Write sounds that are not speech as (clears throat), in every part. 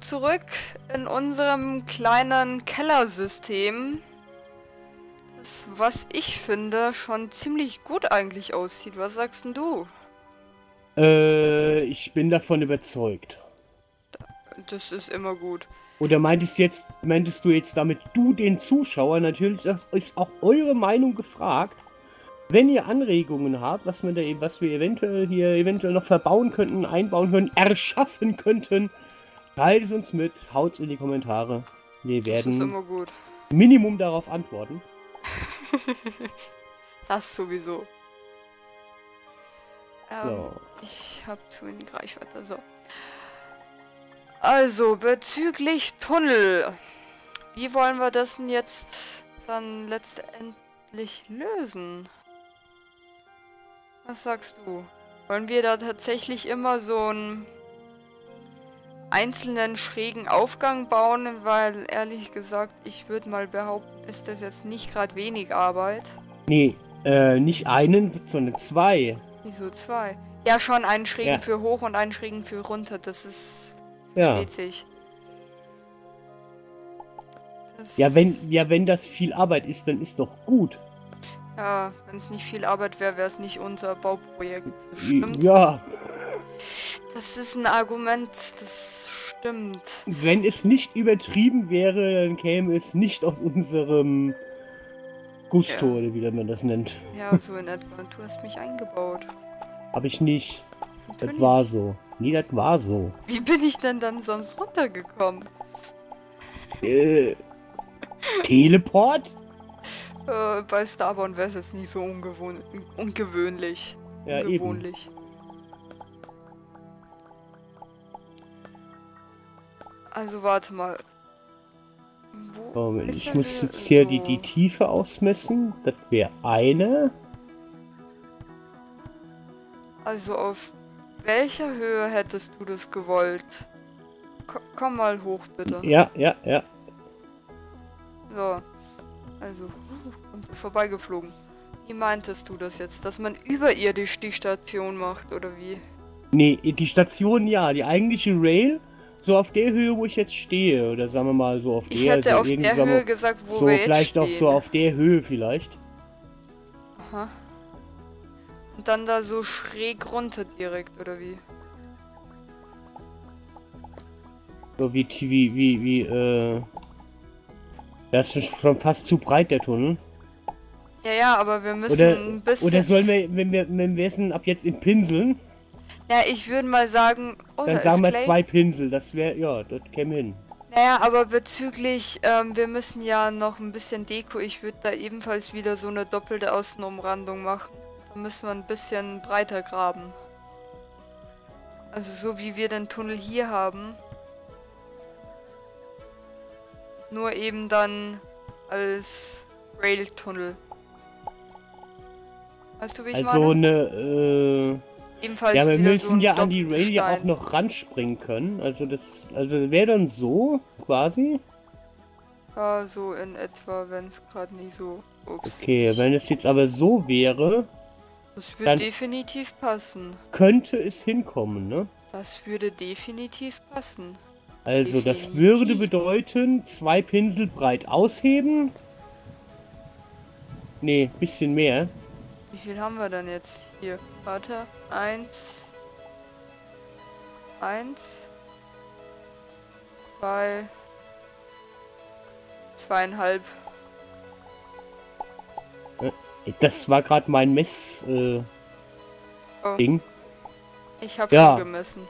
zurück in unserem kleinen Kellersystem. Das, was ich finde, schon ziemlich gut eigentlich aussieht. Was sagst denn du? Äh, ich bin davon überzeugt. Das ist immer gut. Oder meintest jetzt, meintest du jetzt damit du den Zuschauer natürlich, das ist auch eure Meinung gefragt. Wenn ihr Anregungen habt, was, man da, was wir eventuell hier eventuell noch verbauen könnten, einbauen können, erschaffen könnten, teilt es uns mit, haut's in die Kommentare. Wir werden Minimum darauf antworten. (laughs) das sowieso. Ähm, so. Ich habe zu wenig Reichweite, so. Also, bezüglich Tunnel. Wie wollen wir das denn jetzt dann letztendlich lösen? Was sagst du? Wollen wir da tatsächlich immer so einen einzelnen schrägen Aufgang bauen? Weil, ehrlich gesagt, ich würde mal behaupten, ist das jetzt nicht gerade wenig Arbeit. Nee, äh, nicht einen, sondern zwei. Wieso zwei? Ja, schon einen schrägen ja. für hoch und einen schrägen für runter. Das ist... Ja. Sich. Das ja, wenn, ja, wenn das viel Arbeit ist, dann ist doch gut. Ja, wenn es nicht viel Arbeit wäre, wäre es nicht unser Bauprojekt. Stimmt. Ja. Das ist ein Argument, das stimmt. Wenn es nicht übertrieben wäre, dann käme es nicht aus unserem Gusto, ja. oder wie man das nennt. Ja, so in etwa. Und du hast mich eingebaut. Hab ich nicht. Das war so. Nee, das war so. Wie bin ich denn dann sonst runtergekommen? Äh, Teleport? Äh, bei Starborn wäre es jetzt nicht so ungewöhnlich. Ja, ungewöhnlich. Eben. Also warte mal. Wo Moment, ich muss jetzt hier so? die, die Tiefe ausmessen. Das wäre eine. Also auf welcher Höhe hättest du das gewollt? K komm mal hoch, bitte. Ja, ja, ja. So. Also, vorbeigeflogen. Wie meintest du das jetzt? Dass man überirdisch die Station macht, oder wie? Nee, die Station ja. Die eigentliche Rail, so auf der Höhe, wo ich jetzt stehe. Oder sagen wir mal so auf der. Ich hätte also auf der Höhe gesagt, wo so wir jetzt vielleicht auch so auf der Höhe vielleicht. Aha. Und dann da so schräg runter direkt, oder wie? So wie, wie, wie, wie, äh... Das ist schon fast zu breit, der Tunnel. Ja, ja, aber wir müssen oder, ein bisschen... Oder sollen wir, wenn wir, wenn wir essen, ab jetzt in Pinseln? Ja, ich würde mal sagen... Oh, Dann sagen wir Clay. zwei Pinsel, das wäre, ja, das käme hin. Naja, aber bezüglich, ähm, wir müssen ja noch ein bisschen Deko. Ich würde da ebenfalls wieder so eine doppelte Außenumrandung machen. Da müssen wir ein bisschen breiter graben. Also so wie wir den Tunnel hier haben, Nur eben dann als Rail-Tunnel. Weißt du, wie ich also meine? eine, äh... Ebenfalls ja, wir müssen so ja an die Rail ja auch noch ranspringen können. Also das, also wäre dann so, quasi? Ja, so in etwa, wenn es gerade nicht so... Ups, okay, wenn es jetzt aber so wäre... Das würde definitiv passen. Könnte es hinkommen, ne? Das würde definitiv passen. Also das würde bedeuten, zwei Pinsel breit ausheben. Nee, bisschen mehr. Wie viel haben wir denn jetzt? Hier, warte. Eins. Eins. Zwei. Zweieinhalb. Äh, das war gerade mein Mess äh, oh. Ding. Ich habe ja. schon gemessen.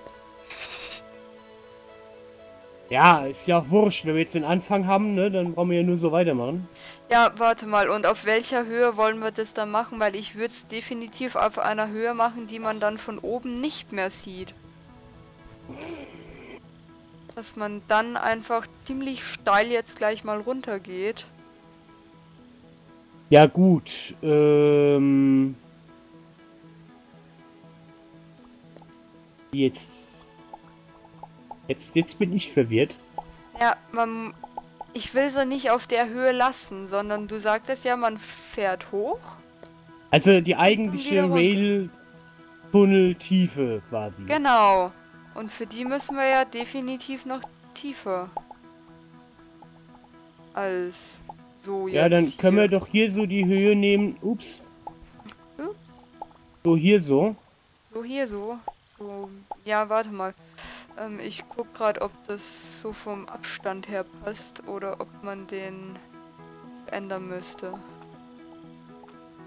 Ja, ist ja auch wurscht. Wenn wir jetzt den Anfang haben, ne, dann brauchen wir ja nur so weitermachen. Ja, warte mal. Und auf welcher Höhe wollen wir das dann machen? Weil ich würde es definitiv auf einer Höhe machen, die man dann von oben nicht mehr sieht. Dass man dann einfach ziemlich steil jetzt gleich mal runter geht. Ja gut, ähm... Jetzt Jetzt, jetzt bin ich verwirrt. Ja, man, ich will sie nicht auf der Höhe lassen, sondern du sagtest ja, man fährt hoch. Also die eigentliche Rail-Tunnel-Tiefe quasi. Genau. Und für die müssen wir ja definitiv noch tiefer. Als so jetzt Ja, dann können wir hier. doch hier so die Höhe nehmen. Ups. Ups. So hier so. So hier so. So. Ja, warte mal. Ähm, ich guck gerade, ob das so vom Abstand her passt oder ob man den ändern müsste.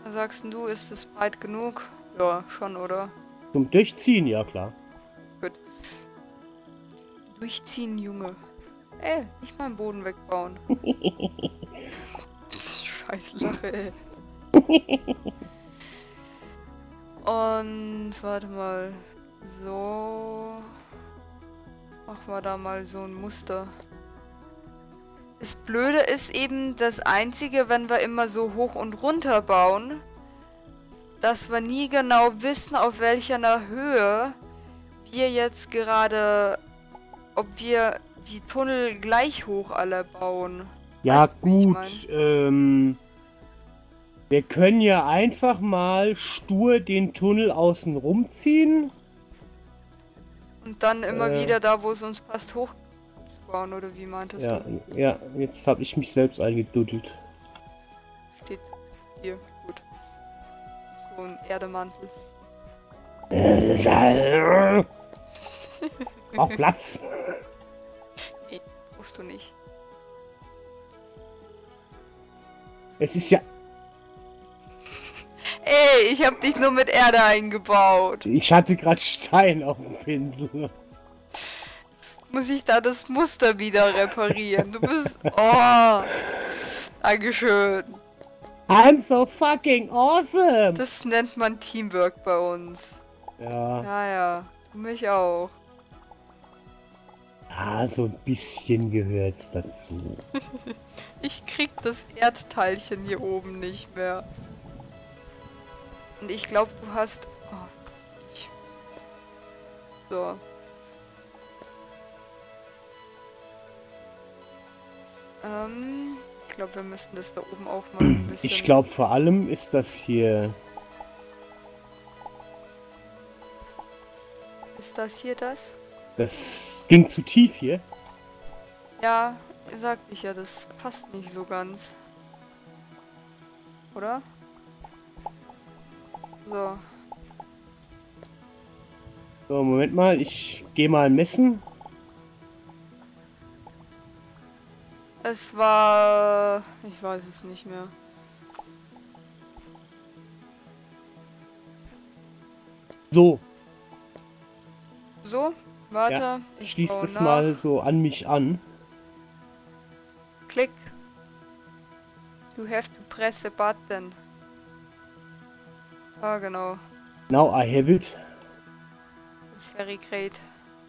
Was sagst du, ist es breit genug? Ja, schon, oder? Zum Durchziehen, ja klar. Durchziehen, Junge. Ey, nicht mal den Boden wegbauen. (laughs) (laughs) Scheiß Lache, ey. (laughs) Und warte mal. So. Machen wir da mal so ein Muster. Das Blöde ist eben das Einzige, wenn wir immer so hoch und runter bauen, dass wir nie genau wissen, auf welcher Höhe wir jetzt gerade, ob wir die Tunnel gleich hoch alle bauen. Ja Weißt du, wie ich gut, ähm, wir können ja einfach mal stur den Tunnel außen rumziehen. Und dann immer Äh. wieder da, wo es uns passt, hochbauen, oder wie meintest Ja, du? ja, jetzt habe ich mich selbst eingeduddelt. Steht hier, gut. So ein Erdemantel. (laughs) Auch Platz. Brauchst du nicht. Es ist ja, Ey, ich hab dich nur mit Erde eingebaut. ich hatte gerade Stein auf dem Pinsel. Muss ich da das Muster wieder reparieren? Du bist... Oh. Dankeschön. I'm so fucking awesome. Das nennt man Teamwork bei uns. Ja, Ja, ja. Du mich auch. ah, so ein bisschen gehört's dazu. (laughs) Ich krieg das Erdteilchen hier oben nicht mehr. Und ich glaube, du hast... Oh, ich... So. Ähm, ich glaube, wir müssen das da oben auch mal ein (clears throat) bisschen... Ich glaube vor allem ist das hier. Ist das hier das? Das ging zu tief hier. Ja, sagte ich ja, das passt nicht so ganz. Oder? So. So, Moment mal, ich gehe mal messen. Es war... Ich weiß es nicht mehr. So, So, warte. ich schließ baue das nach. mal so an mich an. Klick. You have to press the button. Ah, genau. Now I have it. That's very great.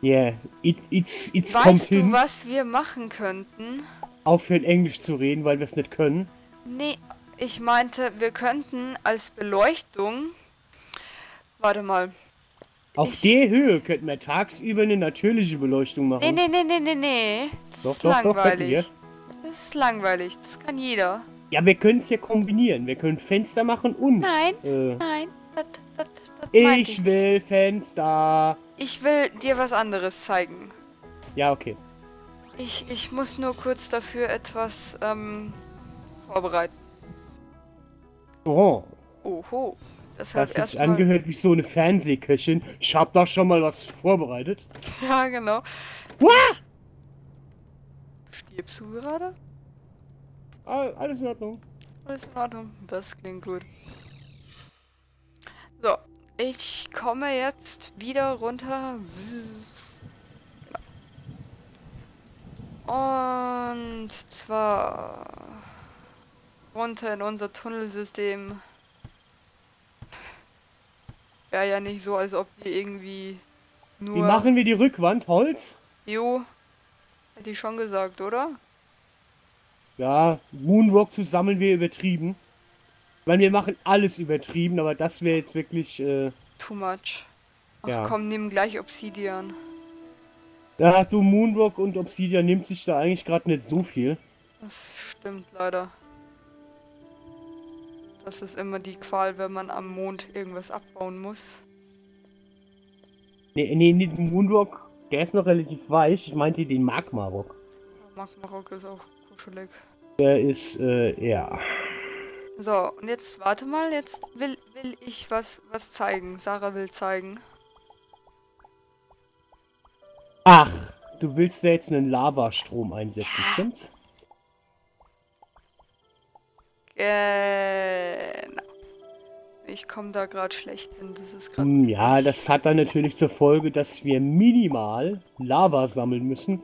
Yeah, it, it's, it's Weißt kommt du, hin. was wir machen könnten? Aufhören Englisch zu reden, weil wir es nicht können. Nee, ich meinte, wir könnten als Beleuchtung... Warte mal. Auf Ich- der Höhe könnten wir tagsüber eine natürliche Beleuchtung machen. Nee, nee, nee, nee, nee, nee. Das Doch, ist doch, doch, langweilig. das ist langweilig. Das kann jeder. Ja, wir können es ja kombinieren. Wir können Fenster machen und. Nein, Äh, nein. Das, das, das ich nicht. will Fenster. Ich will dir was anderes zeigen. Ja, okay. Ich, ich muss nur kurz dafür etwas ähm, vorbereiten. Oh, Oho. Deshalb das hat sich angehört wie so eine Fernsehköchin. Ich hab da schon mal was vorbereitet. (laughs) Ja, genau. What? Stirbst du gerade? Alles in Ordnung. Alles in Ordnung. Das klingt gut. So, ich komme jetzt wieder runter. Und zwar runter in unser Tunnelsystem. Wäre ja nicht so, als ob wir irgendwie nur... Wie machen wir die Rückwand? Holz? Jo, hätte ich schon gesagt, oder? Ja, Moonwalk zu sammeln wäre übertrieben. Weil wir machen alles übertrieben, aber das wäre jetzt wirklich. Äh, Too much. Ach Ja. komm, nimm gleich Obsidian. ja, du Moonwalk und Obsidian nimmt sich da eigentlich gerade nicht so viel. Das stimmt leider. Das ist immer die Qual, wenn man am Mond irgendwas abbauen muss. Nee, nee, nee, Moonwalk Der ist noch relativ weich. Ich meinte den Magma-Rock. Magma-Rock ist auch kuschelig. Der ist, äh, ja. So, und jetzt warte mal, jetzt will, will ich was, was zeigen. Sarah will zeigen. Ach, du willst ja jetzt einen Lavastrom einsetzen, stimmt's? Genau. Ich komme da gerade schlecht hin. Das ist gerade. Hm, Ja, das hat dann natürlich zur Folge, dass wir minimal Lava sammeln müssen.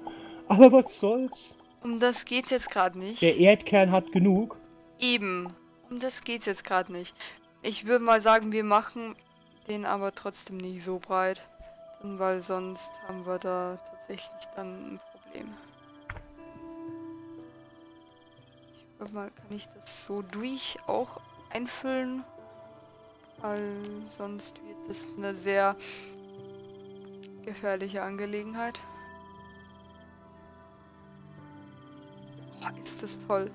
Aber was soll's? Um das geht's jetzt gerade nicht. Der Erdkern hat genug. Eben. Um das geht's jetzt gerade nicht. Ich würde mal sagen, wir machen den aber trotzdem nicht so breit. Denn weil sonst haben wir da tatsächlich dann ein Problem. Ich würde mal, kann ich das so durch auch einfüllen? Weil sonst wird das eine sehr gefährliche Angelegenheit. Oh, ist das toll.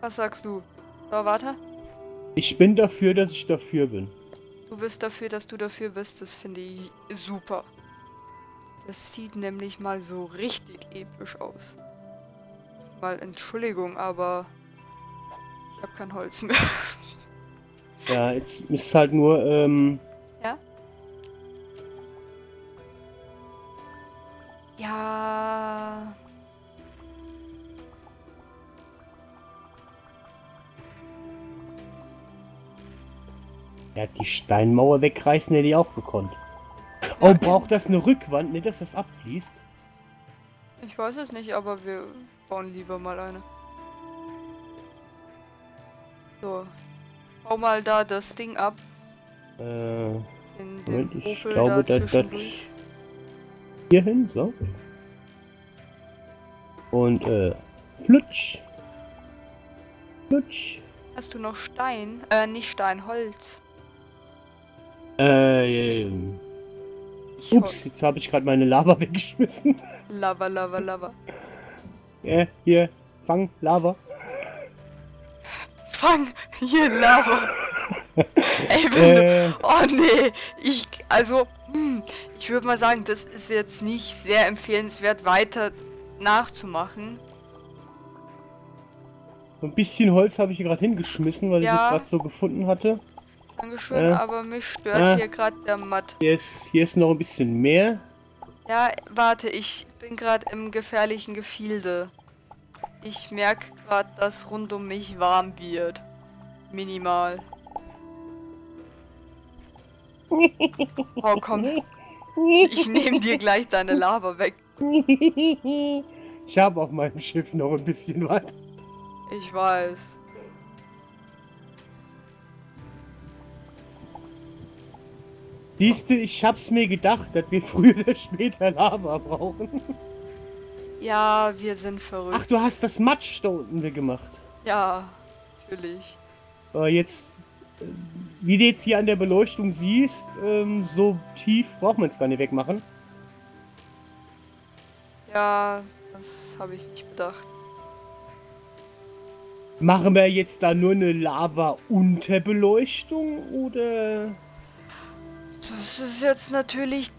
Was sagst du? So, warte. Ich bin dafür, dass ich dafür bin. Du bist dafür, dass du dafür bist. Das finde ich super. Das sieht nämlich mal so richtig episch aus. Mal Entschuldigung, aber ich habe kein Holz mehr. (laughs) Ja, jetzt ist halt nur, ähm, Ja. ja, die Steinmauer wegreißen hätte ich auch gekonnt. Oh, braucht das eine Rückwand? Nicht, dass das abfließt? Ich weiß es nicht, aber wir bauen lieber mal eine. So. Bau mal da das Ding ab. Äh, Den, den Moment, ich Hofel glaube, da da- da-. Hier hin, so. Und, äh, flutsch. Flutsch. Hast du noch Stein? Äh, nicht Stein, Holz. Äh, ähm, Ich ups, jetzt habe ich gerade meine Lava (laughs) weggeschmissen. Lava, Lava, Lava. äh, hier, fang, Lava. Fang! Hier, Lava! (laughs) Ey, wenn du... Äh, Oh nee, ich, also, hm, ich würde mal sagen, das ist jetzt nicht sehr empfehlenswert, weiter nachzumachen. so ein bisschen Holz habe ich hier gerade hingeschmissen, weil ich Ja. es gerade so gefunden hatte. Dankeschön, Äh, aber mich stört äh. hier gerade der Matt. Hier ist, hier ist noch ein bisschen mehr. Ja, warte, ich bin gerade im gefährlichen Gefilde. Ich merke gerade, dass rund um mich warm wird. Minimal. Oh komm, ich nehme dir gleich deine Lava weg. Ich habe auf meinem Schiff noch ein bisschen was. Ich weiß. Siehst du, ich hab's mir gedacht, dass wir früher oder später Lava brauchen. Ja, wir sind verrückt. Ach, du hast das Matsch da unten weggemacht. Ja, natürlich. Aber jetzt, wie du jetzt hier an der Beleuchtung siehst, ähm, so tief braucht man es gar nicht wegmachen. Ja, das habe ich nicht bedacht. Machen wir jetzt da nur eine Lava-Unterbeleuchtung oder? Das ist jetzt natürlich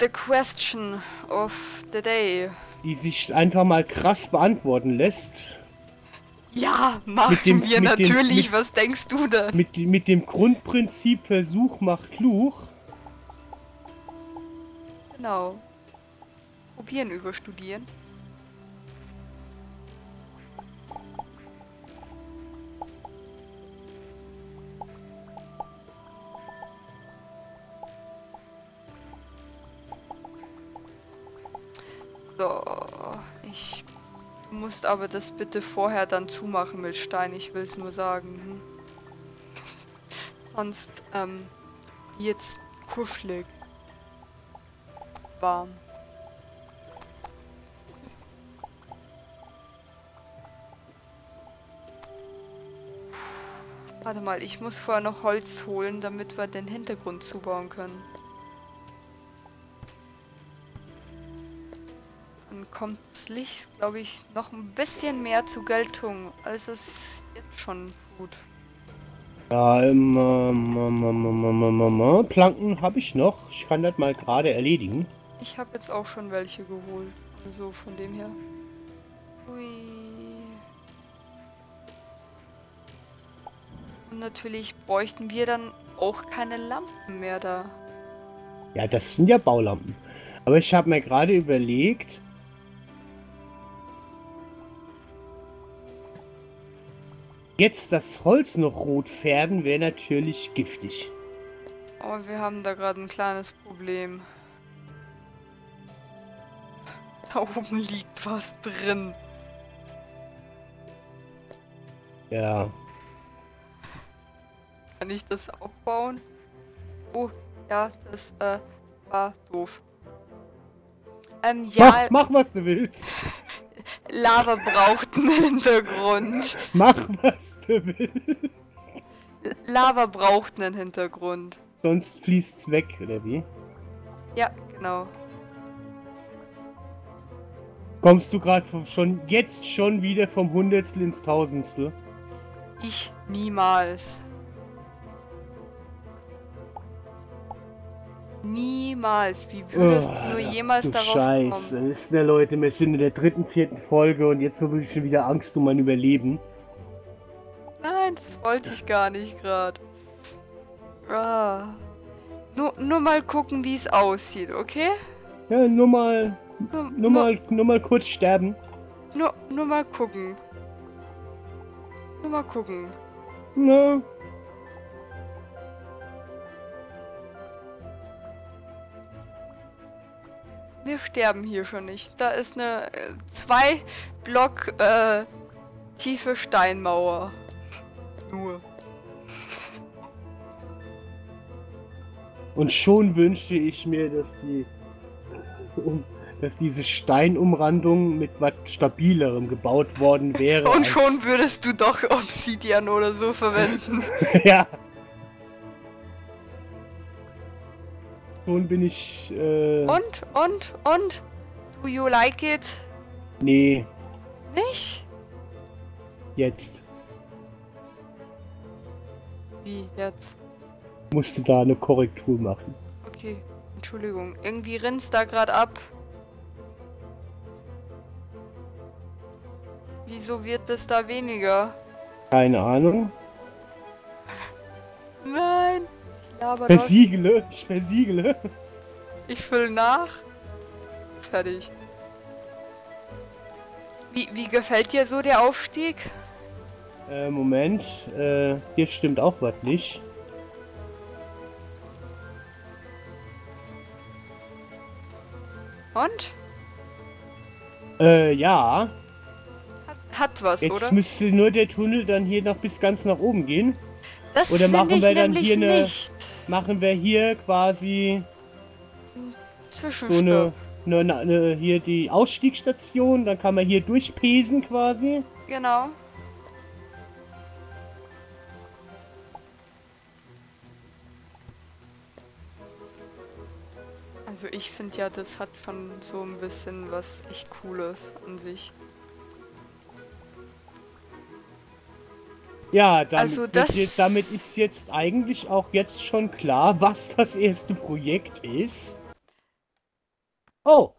the question of the day. Die sich einfach mal krass beantworten lässt. Ja, machen dem- wir mit dem- natürlich. mit- Was denkst du denn? Mit, mit dem Grundprinzip Versuch macht Fluch. Genau. Probieren überstudieren. So, ich du musst aber das bitte vorher dann zumachen mit Stein, ich will es nur sagen. Hm? Sonst, ähm, jetzt kuschelig. Warm. Warte mal, ich muss vorher noch Holz holen, damit wir den Hintergrund zubauen können. Monaten kommt das Licht, glaube ich, noch ein bisschen mehr zur Geltung, als es jetzt schon tut. Ja, im ähm, äh, Planken habe ich noch. Ich kann das mal gerade erledigen. Ich habe jetzt auch schon welche geholt. Also von dem her. Ui. Und natürlich bräuchten wir dann auch keine Lampen mehr da. Ja, das sind ja Baulampen. Aber ich habe mir gerade überlegt, jetzt das Holz noch rot färben wäre natürlich giftig. Aber wir haben da gerade ein kleines Problem. Da oben liegt was drin. Ja. Kann ich das aufbauen? Oh, ja, das äh, war doof. Ähm, ja, Mach, mach, was du willst. (laughs) Lava braucht einen Hintergrund. Mach, was du willst. Lava braucht einen Hintergrund. Sonst fließt's weg, oder wie? Ja, genau. Kommst du gerade schon jetzt schon wieder vom Hundertstel ins Tausendstel? Ich niemals. Niemals. Wie würdest du nur jemals du darauf Scheiße. kommen? Wisst ihr, Leute, wir sind in der dritten, vierten Folge und jetzt habe ich schon wieder Angst um mein Überleben. Nein, das wollte ich gar nicht gerade. Ah. Nur, nur mal gucken, wie es aussieht, okay? Ja, nur mal, Nur, nur mal, nur mal kurz sterben. Nur, nur mal gucken. Nur mal gucken. Na, Wir sterben hier schon nicht. Da ist eine äh, zwei Block äh, tiefe Steinmauer. Nur. und schon wünschte ich mir, dass die, (laughs) dass diese Steinumrandung mit was stabilerem gebaut worden wäre. Und schon würdest du doch Obsidian oder so verwenden. (laughs) ja. Schon bin ich, äh, Und, und, und? Do you like it? nee, Nicht? jetzt. Wie jetzt? Musste da eine Korrektur machen. Okay, Entschuldigung. Irgendwie rinnt's da gerade ab. Wieso wird das da weniger? Keine Ahnung. Nein! Doch. Versiegle, ich versiegle. Ich fülle nach. Fertig. Wie, wie gefällt dir so der Aufstieg? Äh, Moment, äh, hier stimmt auch was nicht. Und? Äh, ja. Hat, hat was, Jetzt oder? müsste nur der Tunnel dann hier noch bis ganz nach oben gehen. Das oder machen wir dann hier eine- nicht. Machen wir hier quasi so Zwischenstopp. eine, eine, eine hier die Ausstiegsstation, dann kann man hier durchpesen quasi. Genau. Also ich finde ja, das hat schon so ein bisschen was echt Cooles an sich. Ja, damit, Also das- jetzt, damit ist jetzt eigentlich auch jetzt schon klar, was das erste Projekt ist. Oh,